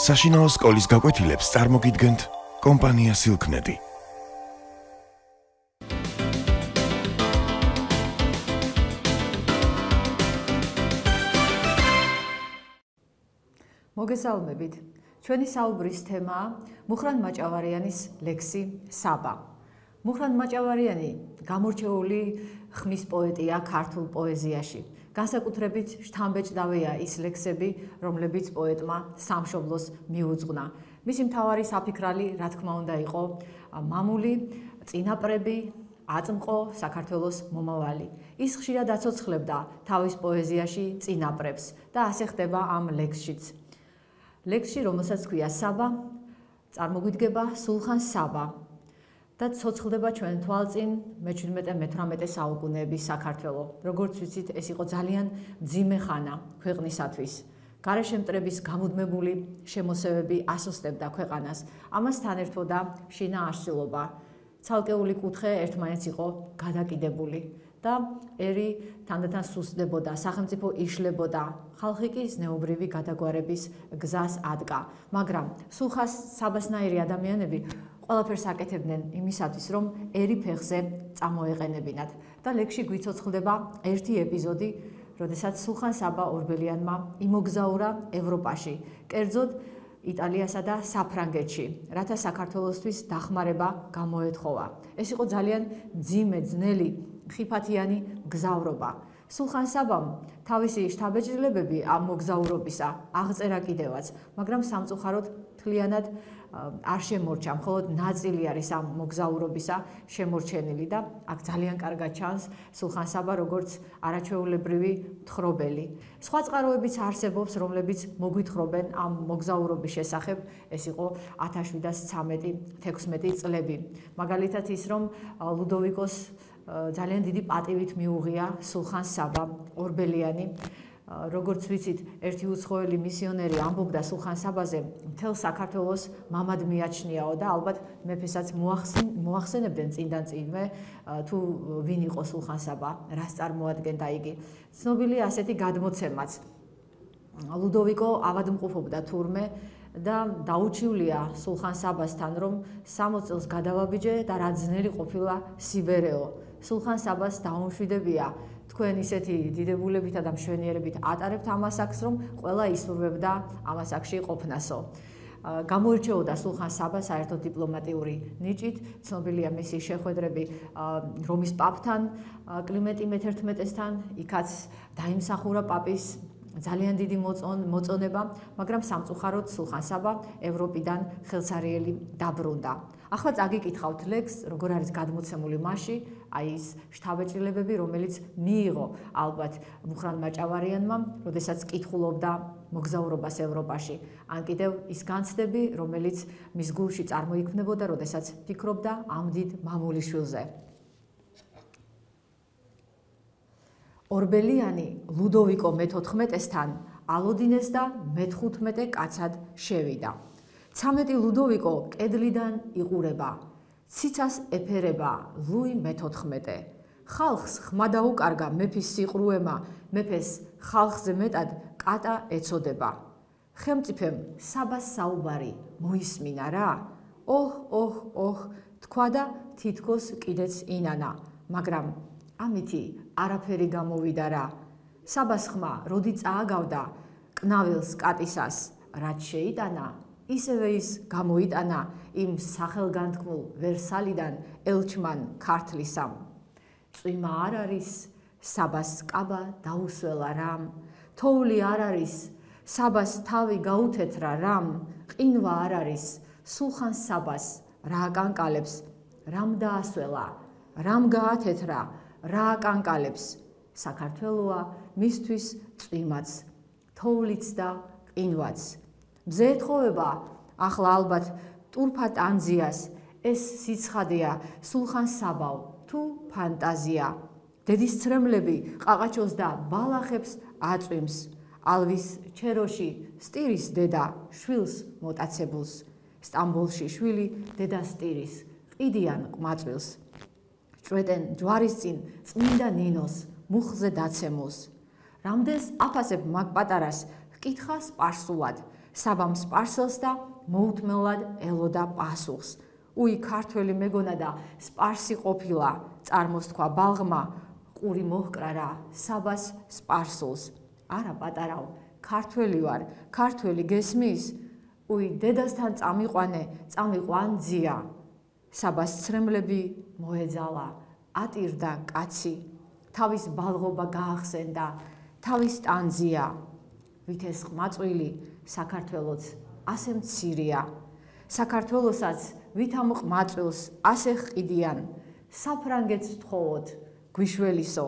საშინაო სკოლის გაკვეთილებს წარმოგიდგენთ კომპანია Silknet. მოგესალმებით. ჩვენი საუბრის თემაა მუხრან მაჭავარიანის ლექსი საბა. მუხრან მაჭავარიანი გამორჩეული ხმის პოეტია ქართულ პოეზიაში. განსაკუთრებით შთამბეჭდავია ის ლექსები, რომლებიც პოეტმა სამშობლოს მიუძღვნა. მისი მთავარი საფიქრალი, რა თქმა უნდა, იყო მამული, წინაპრები, აწმყო საქართველოს მომავალი. ის ხშირად აცოცხლებდა თავის პოეზიაში წინაპრებს და ასე ხდება ამ ლექსშიც. ლექსში, რომელსაც ქვია საბა, წარმოგვიდგება სულხან საბა, და ცოცხლდება ჩვენ თვალწინ მე-17-მე-18 საუკუნეების საქართველო. როგორც ვიცით, ეს იყო ძალიან ძიმე ხანა ქვეყნისათვის. გარეშემტრების გამუდმებული შემოსევები ასოსდებდა ქვეყანას. ამასთან ერთოდა შინაარსილობა. ცალკეული კუთხე ერთმანეთს იყო გადაკიდებული და ერი თანდათან სუსტდებოდა, სახელმწიფო იშლებოდა, ხალხი კი ზნეობრივი გადაგვარების გზას ადგა. მაგრამ სულხას საბასნაირი ადამიანები ყველაფერს აკეთებდნენ იმისათვის, რომ ერი ფეხზე წამოეყენებინათ. და ლექსში გვიცოცხლდება ერთი ეპიზოდი, როდესაც სულხან საბა ორბელიანმა იმოგზაურა ევროპაში, კერძოდ იტალიასა და საფრანგეთში, რათა საქართველოსთვის დახმარება გამოეთხოვა. ეს იყო ძალიან ძიმე, ძნელი, ხიფათიანი გზავრობა. სულხან საბამ თავისი შთაბეჭდილებები ამ მოგზაურობისა აღწერა კიდევაც, მაგრამ სამწუხაროდ თლიანად არ შემორჩა, მხოლოდ ნაწილი არის ამ მოგზაურობისა შემორჩენილი და აქ ძალიან კარგად ჩანს სულხან საბა როგორც არაჩვეულებრივი თხრობელი. სხვა წყაროებიც არსებობს, რომლებიც მოგვითხრობენ ამ მოგზაურობის შესახებ, ეს იყო 1713-16 წლები. მაგალითად ის რომ ლუდოვიკოს ძალიან დიდი პატივით მიუღია სულხან საბა ორბელიანი როგორც ვიცით, ერთი უცხოელი მისიონერი ამბობდა სულხან საბაზე, მთელ საქართველოს მამად მიაჩნიაო და ალბათ მეფესაც მოახსენებდნენ წინდან წინვე თუ ვინ იყო სულხან საბა, რას წარმოადგენდა იგი. ცნობილია ასეთი გადმოცემაც. ლუდოვიკო ავადმყოფობდა თურმე და დაუჩივლია სულხან საბასთან, რომ 60 წელს გადავაბიჯე და რა ძნელი ყოფილა სიბერეო. სულხან საბას დაუმშვიდებია თქვენ ისეთი დიდებულებითა და მშვენიერებით ატარებთ ამას აქს, რომ ყველა ისურვებდა ამას აქში ყოფნასო. გამოირჩეოდა სულხან საბა საერთო დიპლომატიური ნიჭით, ცნობილია მისი შეხვედრები რომის პაპთან, კლიმენტი მე-11-სთან, იქაც დაიმსახურა პაპის ძალიან დიდი მოწონება, მაგრამ სამწუხაროდ სულხან საბა ევროპიდან ხელსარიელი დაბრუნდა. ახლა წაგიკითხავთ ლექს, როგორ არის გადმოცემული მასში, აი ეს შთაბეჭდილებები, რომელიც მიიღო ალბათ მუხრან მაჭავარიანმა, როდესაც კითხულობდა მოგზაურობას ევროპაში, ან კიდევ ის განცდები, რომელიც მის გულში წარმოიქმნებოდა, როდესაც ფიქრობდა ამ დიდ მამულიშვილზე. ორბელიანი ლუდოვიკო მე-14-სთან ალოდინეს და მე-15 კაცად შევიდა. 13 ლუდოვიკო კედლიდან იყურება. ციცას ეფერება ლუი მე-14. ხალხს ხმა დაუკარგა მეფის სიყრუემა, მეფეს ხალხზე მეტად კატა ეწოდება. ხელმწიფემ საბას საუბარი მოისმინა რა? ოჰ, ოჰ, ოჰ, თქვა და თითქოს კიდეც ინანა, მაგრამ ამითი არაფერი გამოვიდა რა. საბას ხმა როდი წააგავდა კნავილს კატისას, რაც შეიტანა, ისევე ის გამოიტანა იმ სახელგანთქმულ ვერსალიდან ელჩმან ქართლისამ. წვიმა არ არის, საბას კაბა დაუსველა რამ, თოვლი არ არის, საბას თავი გაუთეთრა რამ, ყინვა არ არის, სულხან საბას რა კანკალებს, რამ დაასველა, რამ გაათეთრა, რა კანკალებს. საქართველოა მისთვის წვიმაც თოვლიც და ყინვაც მზეთხოვება. ახლა ალბათ ტურფა ტანზიას ეს სიცხადეა. სულხან საბავ თუ ფანტაზია. დედის ცრემლები ყაყაჩოს და ბალახებს აწვიმს. ალვის ჩეროში სტირის დედა შვილს მოტაცებულს. სტამბოლში შვილი დედა სტირის ყიდიან ყმაწვილს ჭვეტენ ჯვარის წინ წმინდა ნინოს მუხზე დაცემულს. რამდენს აფასებ მაგ პატარას ჰკითხა სპარსულად საბამ სპარსელს და მოუთმელად ელოდა პასუხს. უი ქართველი მეგონა და სპარსი ყოფილა, წარმოსთქვა ბალღმა, ყური მოჰკრა რა, საბას სპარსულს. არა პატარაო, ქართველი ვარ, ქართველი გესმის? უი დედასთან წამიყვანე, წამიყვან ძია. საბას ცრემლები მოეძალა, ატირდა კაცი, თავის ბალღობა გაახსენდა, თავის ტანზია. ვითეს ყმაწვილი საქართველოს ასე მცირია. საქართველოსაც ვით ამ ყმაწვილს ასე ყიდიან. საფრანგეთს თხოვოთ, გვიშველისო,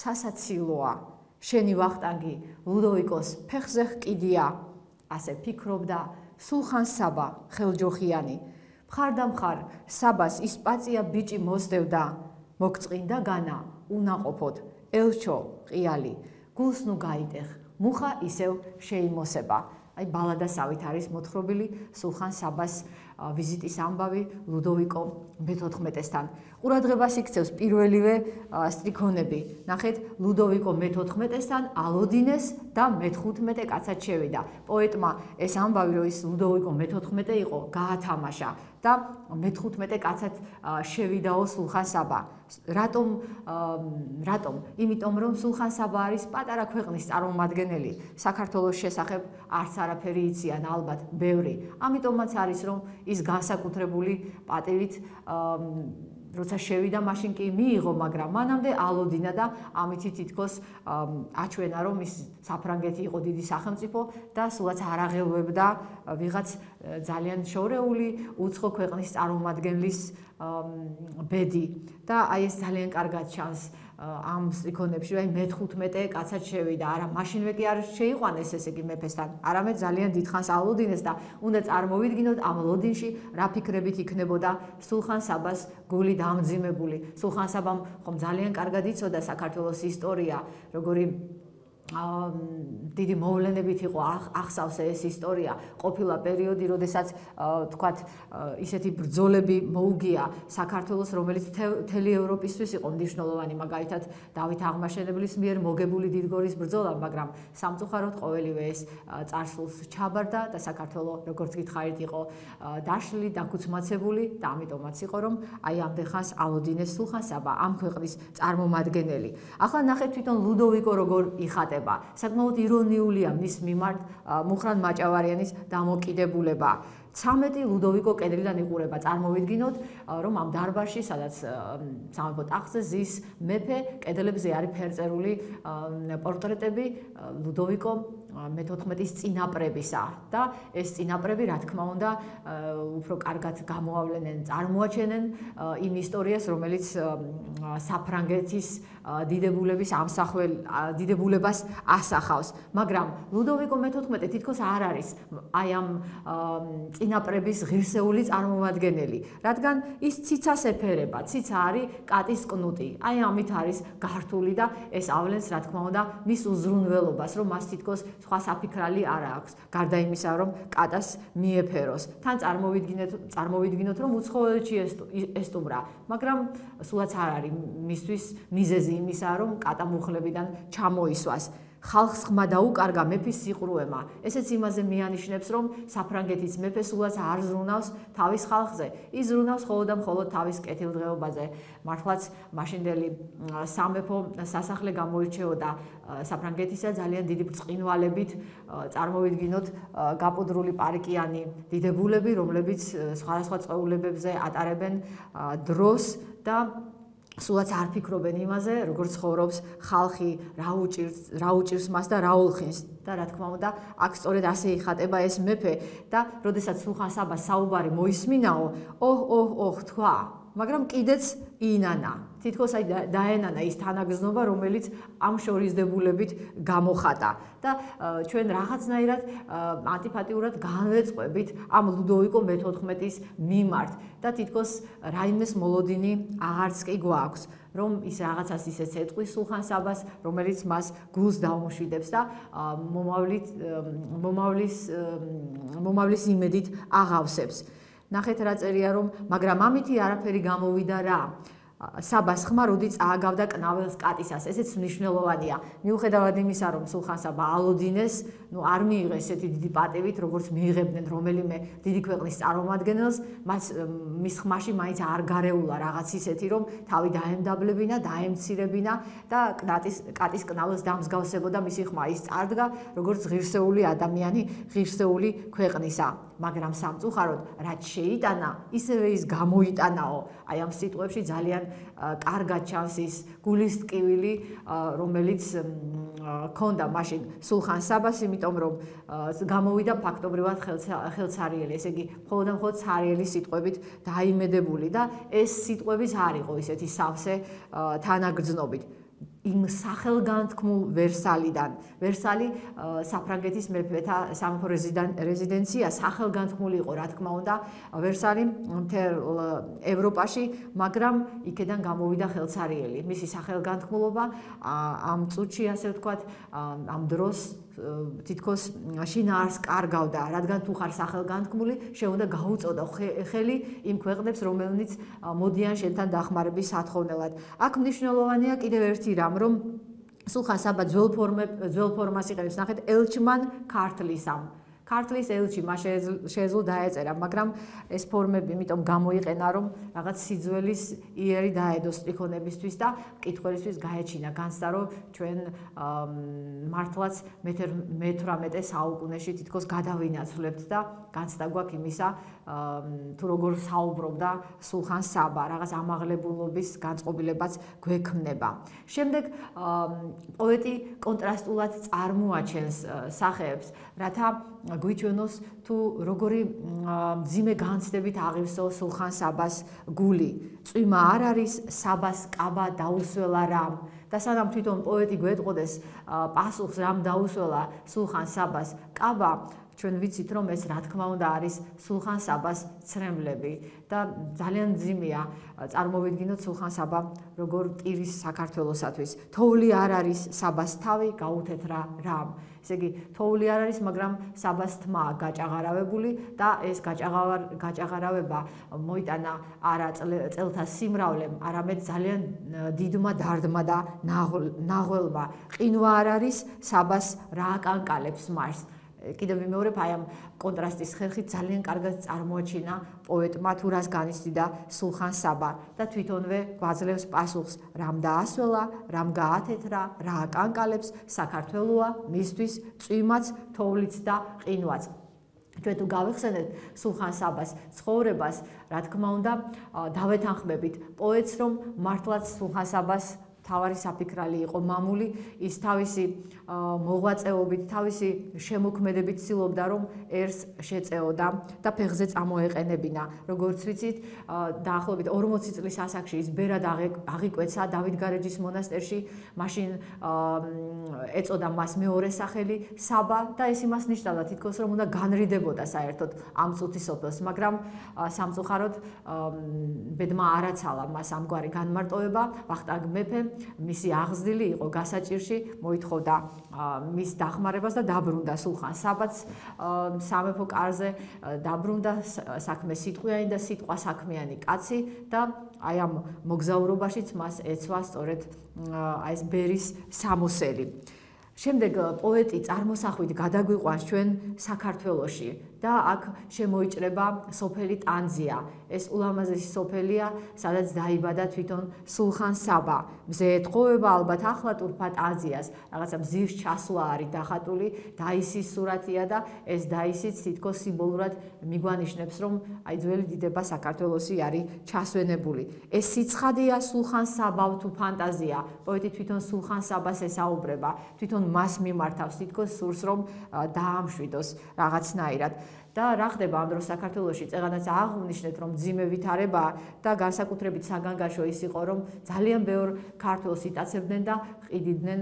სასაცილოა. შენი ვახტანგი ლუდოვიკოს ფეხზე ყიდია. ასე ფიქრობდა სულხან საბა ხელჯოხიანი. მხარდამხარ საბას ის პაწია ბიჭი მოსდევდა. მოგწინდა განა უნაყოფოდ ელჩო ყიალი გულს ნუ გაიტეხ მუხა ისევ შეიმოსება აი ბალადასავით არის მოთხრობილი სულხან საბას ვიზიტის ამბავი ლუდოვიკო მე-14-სთან. ყურადღებას იქცევს პირველივე სტრიქონები. ნახეთ, ლუდოვიკო მე-14-სთან ალოდინეს და მე-15 კაცად შევიდა. პოეტმა ეს ამბავი, რომ ის ლუდოვიკო მე-14 იყო, გაათამაშა და მე-15 კაცად შევიდაო სულხან საბა. რატომ რატომ? იმიტომ რომ სულხან საბა არის პატარა ქვეყნის წარმომადგენელი, საქართველოს შესახებ არც არაფერი იციან ალბათ, ბევრი. ამიტომაც არის რომ ის განსაკუთრებული პატივით როცა შევიდა მაშინ კი მიიღო მაგრამ მანამდე ალოდინა და ამითი თითქოს აჩვენა რომ ის საფრანგეთი იყო დიდი სახელმწიფო და სულაც არაღელვებდა ვიღაც ძალიან შორეული უცხო ქვეყნის წარმომადგენლის ბედი. და აი ეს ძალიან კარგად ჩანს ამ სტრიქონებში, აი მე-15 კაცად შევიდა, არა, მაშინვე კი არ შეიყვანეს ესე იგი მეფესთან. არამედ ძალიან დიდხანს ალოდინეს და უნდა წარმოვიდგინოთ ამ ლოდინში რა ფიქრებით იქნებოდა სულხან საბას გული დამძიმებული. სულხან საბამ ხომ ძალიან კარგად იცოდა საქართველოს ისტორია, როგორი დიდი მოვლენებით იყო ახსავსე ეს ისტორია ყოფილა პერიოდი, როდესაც თქვათ ისეთი ბრძოლები მოუგია საქართველოს, რომელიც მთელი ევროპისთვის იყო მნიშვნელოვანი, მაგალითად დავით აღმაშენებლის მიერ მოგებული დიდგორის ბრძოლა, მაგრამ სამწუხაროდ ყოველივე ეს წარსულს ჩაბარდა და საქართველო როგორც გითხარით იყო დაშლილი, დაქუცმაცებული და ამიტომაც იყო რომ აი ამდენ ხანს ალოდინეს სულხან საბა ამ ქვეყნის წარმომადგენელი. ახლა ნახეთ თვითონ ლუდოვიკო როგორ იხატა ხდება. საკმაოდ ირონიულია მის მიმართ მუხრან მაჭავარიანის დამოკიდებულება. 13 ლუდოვიკო კედრიდან იყურება. წარმოვიდგინოთ, რომ ამ დარბაზში, სადაც სამეფო ტახტზე ზის მეფე, კედლებზე არის ფერწერული პორტრეტები ლუდოვიკო მე-14-ის წინაპრებისა და ეს წინაპრები, რა თქმა უნდა, უფრო კარგად გამოავლენენ, წარმოაჩენენ იმ ისტორიას, რომელიც საფრანგეთის დიდებულების ამსახველ დიდებულებას ასახავს. მაგრამ ლუდოვიკო მე-14 თითქოს არ არის აი ამ წინაპრების ღირსეული წარმომადგენელი, რადგან ის ციცას ეფერება, ციცა არის კატის კნუტი. აი ამით არის გართული და ეს ავლენს, რა თქმა უნდა, მის უზრუნველობას, რომ მას თითქოს სხვა საფიქრალი არ აქვს, გარდა იმისა, რომ კატას მიეფეროს. თან წარმოვიდგინეთ, წარმოვიდგინოთ, რომ უცხოელში ესტუმრა, მაგრამ სულაც არ არის მისთვის მიზეზი იმისა, რომ კატა მუხლებიდან ჩამოისვას. ხალხს ხმა დაუკარგა მეფის სიყრუემა. ესეც იმაზე მიანიშნებს, რომ საფრანგეთის მეფე სულაც არ ზრუნავს თავის ხალხზე. ის ზრუნავს მხოლოდ და მხოლოდ თავის კეთილდღეობაზე. მართლაც მაშინდელი სამეფო სასახლე გამოირჩეოდა საფრანგეთისა ძალიან დიდი ბრწყინვალებით, წარმოვიდგინოთ გაპუდრული პარკიანი დიდებულები, რომლებიც სხვადასხვა წვეულებებზე ატარებენ დროს და სულაც არ ფიქრობენ იმაზე, როგორ ცხოვრობს ხალხი, რა უჭირს, რა უჭირს მას და რა ულხინს და რა თქმა უნდა, აქ სწორედ ასე იხატება ეს მეფე და როდესაც სულხან საბას საუბარი მოისმინაო, ოჰ, ოჰ, ოჰ, თქვა, მაგრამ კიდეც ინანა. თითქოს აი დაენანა ის თანაგზნობა, რომელიც ამ შორისდებულებით გამოხატა და ჩვენ რაღაცნაირად ანტიპათიურად განვეწყვებით ამ ლუდოვიკო მე-14-ის მიმართ და თითქოს რაიმეს მოლოდინი აღარც კი გვაქვს. რომ ის რაღაცას ისე ცეტყვის სულხან საბას, რომელიც მას გულს დაუმშვიდებს და მომავლის მომავლის მომავლის იმედით აღავსებს. ნახეთ რა წერია რომ მაგრამ ამითი არაფერი გამოვიდა რა საბას ხმა როდი წააგავდა კნაველს კატისას. ესეც მნიშვნელოვანია. მიუხედავად იმისა რომ სულხან საბა ალოდინეს ნუ არ მიიღეს ესეთი დიდი პატივით როგორც მიიღებდნენ რომელიმე დიდი ქვეყნის წარმომადგენელს მას მის ხმაში მაინც არ გარეულა რაღაც ისეთი რომ თავი დაემდაბლებინა დაემცირებინა და კატის კატის კნაველს დამსგავსებოდა მისი ხმა. ის წარდგა როგორც ღირსეული ადამიანი ღირსეული ქვეყნისა. მაგრამ სამწუხაროდ რაც შეიტანა ისევე ის გამოიტანაო. აი ამ სიტყვებში ძალიან კარგად ჩანს ის გულის ტკივილი, რომელიც ქონდა მაშინ სულხან საბას, იმიტომ რომ გამოვიდა ფაქტობრივად ხელცარიელი, ესე იგი, მხოლოდ და მხოლოდ ცარიელი სიტყვებით დაიმედებული და ეს სიტყვებიც არ იყო ისეთი სავსე თანაგრძნობით. იმ სახელგანთქმულ ვერსალიდან. ვერსალი საფრანგეთის მეფეთა სამეფო რეზიდენცია სახელგანთქმული იყო, რა თქმა უნდა, ვერსალი მთელ ევროპაში, მაგრამ იქედან გამოვიდა ხელცარიელი. მისი სახელგანთქმულობა ამ წუთში, ასე ვთქვათ, ამ დროს თითქოს შინაარს კარგავდა, რადგან თუ ხარ სახელგანთქმული, შეუნდა გაუწოდო ხელი იმ ქვეყნებს, რომელნიც მოდიან შენთან დახმარების სათხოვნელად. აქ მნიშვნელოვანია კიდევ ერთი რამ, რომ სულხან საბა ძველ ფორმებ ძველ ფორმას იყენებს, ნახეთ, ელჩმან ქართლისამ. ქართლის ელჩი მას შეეძლო დაეწერა, მაგრამ ეს ფორმები იმიტომ გამოიყენა, რომ რაღაც სიძველის იერი დაედო სტრიქონებისთვის და მკითხველისთვის გაეჩინა განსა, რომ ჩვენ მართლაც მე-18 საუკუნეში თითქოს გადავინაცვლებთ და განცდა გვაქვს იმისა, თუ როგორ საუბრობდა სულხან საბა, რაღაც ამაღლებულობის განწყობილებაც გვექმნება. შემდეგ პოეტი კონტრასტულად წარმოაჩენს სახეებს, რათა გვიჩვენოს თუ როგორი ძიმე განცდებით აღივსო სულხან საბას გული. წვიმა არ არის საბას კაბა დაუსველა რამ და სანამ თვითონ პოეტი გვეტყოდეს პასუხს რამ დაუსველა სულხან საბას კაბა ჩვენ ვიცით რომ ეს რა თქმა უნდა არის სულხან საბას ცრემლები და ძალიან ძიმეა წარმოვიდგინოთ სულხან საბა როგორ ტირის საქართველოსათვის. თოვლი არ არის საბას თავი გაუთეთრა რამ. ესე იგი თოვლი არ არის მაგრამ საბას თმა გაჭაღარავებული და ეს გაჭაღავარ გაჭაღარავება მოიტანა არა წელთა სიმრავლემ არამედ ძალიან დიდმა დარდმა და ნაღველმა. ყინვა არ არის საბას რა აკანკალებს მას კიდევ ვიმეორებ აი ამ კონტრასტის ხერხით ძალიან კარგად წარმოაჩინა პოეტმა თუ რას განიცდიდა სულხან საბა და თვითონვე გვაძლევს პასუხს რამ დაასველა, რამ გაათეთრა, რა აკანკალებს საქართველოა მისთვის წვიმაც, თოვლიც და ყინვაც. ჩვენ თუ გავიხსენებთ სულხან საბას ცხოვრებას, რა თქმა უნდა, დავეთანხმებით პოეტს რომ მართლაც სულხან საბას თავარი საფიქრალი იყო მამული ის თავისი მოღვაწეობით თავისი შემოქმედებით ცდილობდა რომ ერს შეწეოდა და ფეხზე წამოეყენებინა. როგორც ვიცით დაახლოებით 40 წლის ასაკში ის ბერად აღიკვეცა დავით გარეჯის მონასტერში მაშინ ეწოდა მას მეორე სახელი საბა და ეს იმას ნიშნავდა თითქოს რომ უნდა განრიდებოდა საერთოდ ამ წუთის სოფელს მაგრამ სამწუხაროდ ბედმა არაცალა მას ამგვარი განმარტოება ვახტანგ მეფე მისი აღზრდილი იყო გასაჭირში, მოითხოვდა მის დახმარებას და დაბრუნდა სულხან საბაც სამეფო კარზე, დაბრუნდა საქმე სიტყვიანი და სიტყვა საქმიანი კაცი და აი ამ მოგზაურობაშიც მას ეცვა სწორედ აი ეს ბერის სამოსელი. შემდეგ პოეტი წარმოსახვით გადაგვიყვანს ჩვენ საქართველოში და აქ შემოიჭრება სოფელი ტანზია. ეს ულამაზესი სოფელია, სადაც დაიბადა თვითონ სულხან საბა. მზე ეთხოვება ალბათ ახლა ტურფა ტანზიას, რაღაცა მზის ჩასვლა არის დახატული, დაისის სურათია და ეს დაისიც თითქოს სიმბოლურად მიგვანიშნებს, რომ აი ძველი დიდება საქართველოსი არის ჩასვენებული. ეს სიცხადეა სულხან საბა თუ ფანტაზია. პოეტი თვითონ სულხან საბას ესაუბრება, თვითონ მას მიმართავს თითქოს სურს რომ დაამშვიდოს რაღაცნაირად. და რა ხდება ამ დროს საქართველოში წეღანაც აღნიშნეთ რომ ძიმე ვითარება და განსაკუთრებით საგანგაშო ის იყო რომ ძალიან ბევრ ქართულს იტაცებდნენ და ყიდიდნენ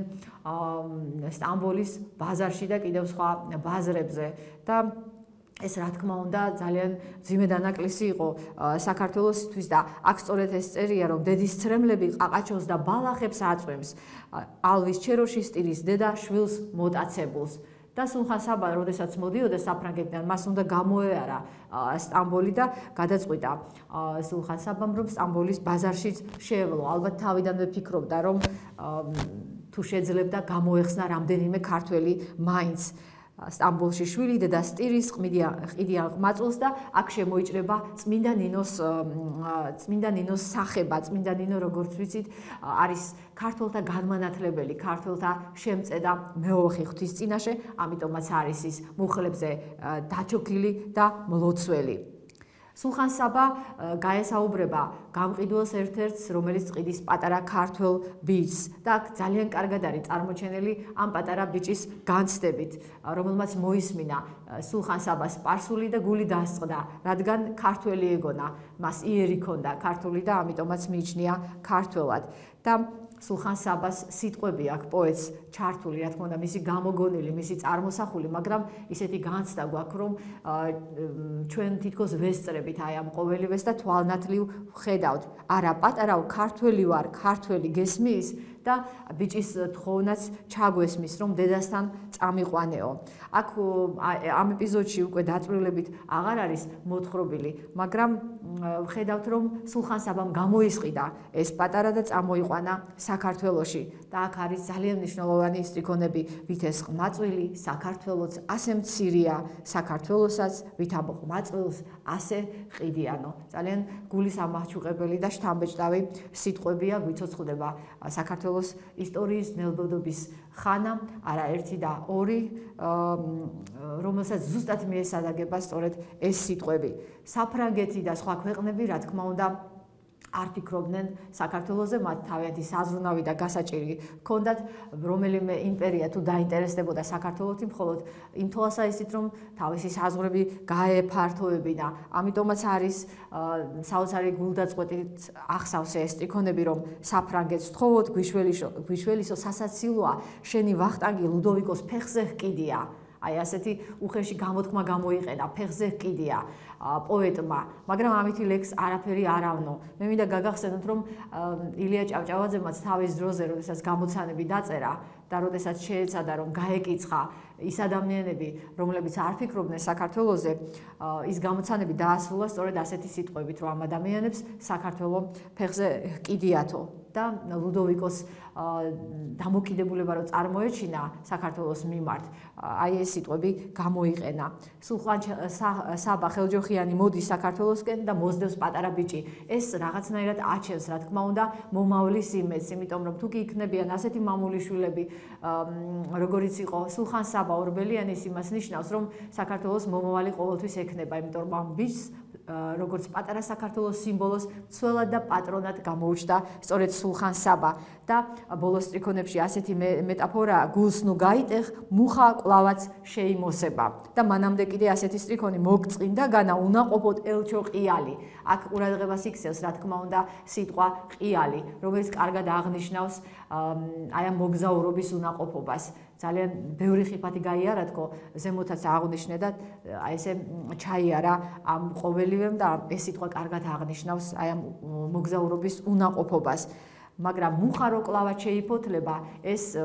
სტამბოლის ბაზარში და კიდევ სხვა ბაზრებზე. და ეს რა თქმა უნდა ძალიან ძიმე დანაკლისი იყო საქართველოსთვის და აქ სწორედ ეს წერია რომ დედის ცრემლები ყაყაჩოს და ბალახებს აწვევს ალვის ჩეროშის სტილის დედა შვილს მოტაცებულს და სულხან საბა როდესაც მოდიოდა საფრანგეთიდან მას უნდა გამოეარა სტამბოლი და გადაწყვიტა. სულხან საბამ რომ სტამბოლის ბაზარშიც შეევლო. ალბათ თავიდანვე ფიქრობდა რომ თუ შეძლებდა გამოეხსნა რამდენიმე ქართველი მაინც სტამბოლში შვილი და სტირის ყმიდია ყიდია მაწულს და აქ შემოიჭრება წმინდა ნინოს წმინდა ნინოს სახება წმინდა ნინო როგორც ვიცით არის ქართულთა განმანათლებელი ქართულთა შემწედა მეოხი ღვთის წინაშე ამიტომაც არის ის მუხლებზე დაჩოქილი და მლოცველი სულხან საბა გაესაუბრება გამყიდველს ერთ-ერთს, რომელიც წიდის პატარა ქართულ ბიჭს და აქ ძალიან კარგად არის წარმოჩენილი ამ პატარა ბიჭის განცდებით, რომელმაც მოისმინა სულხან საბას პარსული და გული დასწყდა, რადგან ქართველი ეგონა, მას იერი ქონდა ქართული და ამიტომაც მიიჩნია ქართველად. და სულხან საბას სიტყვები აქვს პოეტს ჩართული, რა თქმა უნდა, მისი გამოგონილი, მისი წარმოსახული, მაგრამ ისეთი განცდა გვაქვს, რომ ჩვენ თითქოს ვესწრებით აი ამ ყოველივეს და თვალნათლივ ხედავთ. არა, პატარაო ქართველი ვარ, ქართველი გესმის? და ბიჭის თხოვნაც ჩაგვესმის, რომ დედასთან წამიყვანეო. აქ ამ ეპიზოდში უკვე დაწვრილებით აღარ არის მოთხრობილი, მაგრამ ვხედავთ, რომ სულხან საბამ გამოისყიდა ეს პატარა და წამოიყვანა საქართველოში და აქ არის ძალიან მნიშვნელოვანი სტრიქონები, ვით ეს ყმაწვილი საქართველოს ასე მცირია, საქართველოსაც ვით ამ ყმაწვილს ასე ყიდიანო. ძალიან გულის ამაჩუყებელი და შთამბეჭდავი სიტყვებია, გვიცოცხლდება საქართველოს საქართველოს ისტორიის ნელბოდობის ხანა, არა ერთი და ორი, რომელსაც ზუსტად მიესადაგება სწორედ ეს სიტყვები. საფრანგეთი და სხვა ქვეყნები, რა თქმა უნდა, არ ფიქრობდნენ საქართველოსზე, მათ თავიანთი საზრუნავი და გასაჭირი ჰქონდათ, რომელიმე იმპერია თუ დაინტერესდებოდა საქართველოსი, მხოლოდ იმ თვალსაზრისით, რომ თავისი საზღვრები გაეფართოებინა. ამიტომაც არის საოცარი გულდაწყვეტით ახსავს ეს ტრიქონები, რომ საფრანგეთს თხოვოთ, გვიშველიშო, გვიშველისო სასაცილოა, შენი ვახტანგი ლუდოვიკოს ფეხზე ჰკიდია. აი ასეთი უხეში გამოთქმა გამოიყენა, ფეხზე ჰკიდია. პოეტმა, მაგრამ ამითი ლექს არაფერი არ ავნო. მე მინდა გაგახსენოთ, რომ ილია ჭავჭავაძემაც თავის დროზე, როდესაც გამოცანები დაწერა და როდესაც შეეცადა რომ გაეკიცხა ის ადამიანები, რომლებიც არ ფიქრობდნენ საქართველოსზე, ის გამოცანები დაასრულა სწორედ ასეთი სიტყვებით, რომ ამ ადამიანებს საქართველოს ფეხზე ჰკიდიათო. და ლუდოვიკოს დამოკიდებულება რო წარმოეჩინა საქართველოს მიმართ აი ეს სიტყვები გამოიყენა. სულხან საბა ხელჯოხიანი მოდის საქართველოსკენ და მოძდევს პატარა ბიჭი. ეს რაღაცნაირად აჩენს რა თქმა უნდა მომავლის იმედს. იმიტომ რომ თუ კი იქნებიან ასეთი მამულიშვილები როგორიც იყო სულხან საბა ორბელიანის იმას ნიშნავს რომ საქართველოს მომავალი ყოველთვის ექნება. იმიტომ რომ ამ ბიჭს როგორც პატარა საქართველოს სიმბოლოს ცველად და პატრონად გამოუჩნდა სწორედ სულხან საბა და ბოლოს ტრიქონებში ასეთი მეტაფორა გულს ნუ გაიტეხ მუხა კლავაც შეიმოსება. და მანამდე კიდე ასეთი ტრიქონი მოგწინდა განა უნაყოფოდ ელჩო ყიალი. აქ ყურადღებას იქცევს რა თქმა უნდა სიტყვა ყიალი რომელიც კარგად აღნიშნავს აი ამ მოგზაურობის უნაყოფობას. ძალიან ბევრი ხიფათი გაიარა თქო ზემოთაც აღნიშნე და აი ესე ჩაიარა ამ ყოველივემ და ეს სიტყვა კარგად აღნიშნავს აი ამ მოგზაურობის უნაყოფობას მაგრამ მუხარო კლავა შეიფოთლება ეს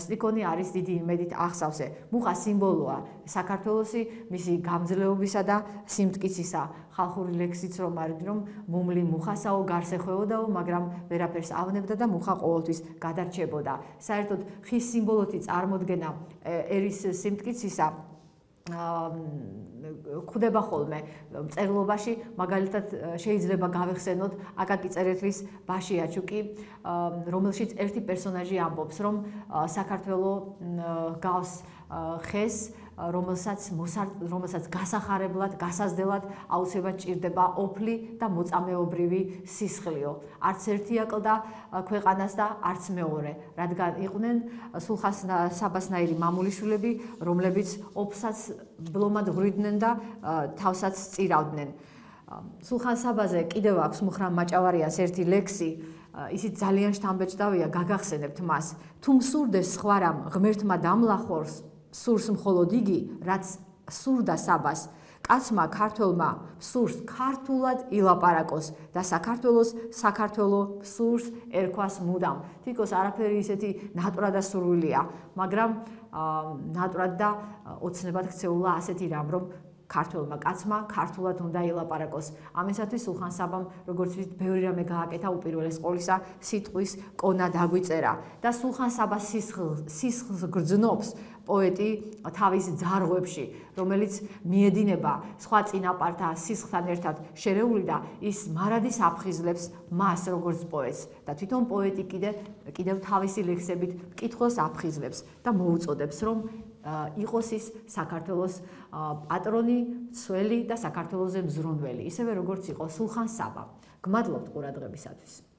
სტიკონი არის დიდი იმედით ახსავსე. მუხა სიმბოლოა. საქართველოსი მისი გამძლეობისა და სიმტკიცისა. ხალხური ლექსიც რომ არის რომ მუმლი მუხასაო გარსეხვეოდაო მაგრამ ვერაფერს ავნებდა და მუხა ყოველთვის გადარჩებოდა. საერთოდ ხის სიმბოლოთი წარმოქმნა ერის სიმტკიცისა ხდება ხოლმე. წერლობაში მაგალითად შეიძლება გავეხსენოთ აკაკი წერეთლის ბაშიაჩუკი რომელშიც ერთი პერსონაჟი ამბობს რომ საქართველოს გავს ხეს რომელსაც რომელსაც გასახარებლად, გასაზრდელად აუცილებლად ჭირდება ოფლი და მოწამეობრივი სისხლიო. არც ერთი აკლდა ქვეყანას და არც მეორე, რადგან იყვნენ სულხან საბასნაირი მამულიშვილები, რომლებიც ოფსაც ბლომად ღვიდნენ და თავსაც წირავდნენ. სულხან საბაზე კიდევ აქვს მუხრან მაჭავარიანს ერთი ლექსი ისიც ძალიან შთამბეჭდავია, გაგახსენებთ მას. თუ მსურდეს სხვარამ ღმერთმა დამლახორს სურს მხოლოდ იგი, რაც სურდა საბას. კაცმა ქართველმა სურს ქართულად ილაპარაკოს და საქართველოს საქართველო სურს ერქვას მუდამ. თიკოს არაფერი ისეთი ნატურა და სურვილია მაგრამ ნატურად და ოცნებად ქცეულა ასეთი რამ რომ ქართველმა კაცმა ქართულად უნდა ილაპარაკოს. ამისათვის უხან საბამ, როგორც ვთქვით, ბევრი რამე გააკეთა უპირველეს ყოვლისა სიტყვის კონა დაგვიწერა და სულხან საბა სისხლს სისხლს გრძნობს პოეტი თავის ძარღვებში, რომელიც მიედინება სხვა წინაპართა სისხლთან ერთად შერეული და ის მარადის აფხიზლებს მას როგორც პოეტს და თვითონ პოეტი კიდე კიდევ თავისი ლექსებით კითხოს აფხიზლებს და მოუწოდებს რომ იყოს ის საქართველოს პატრონი, ცველი და საქართველოსზე მზრუნველი, ისევე როგორც იყო სულხან საბა. გმადლობთ ყურადღებისათვის.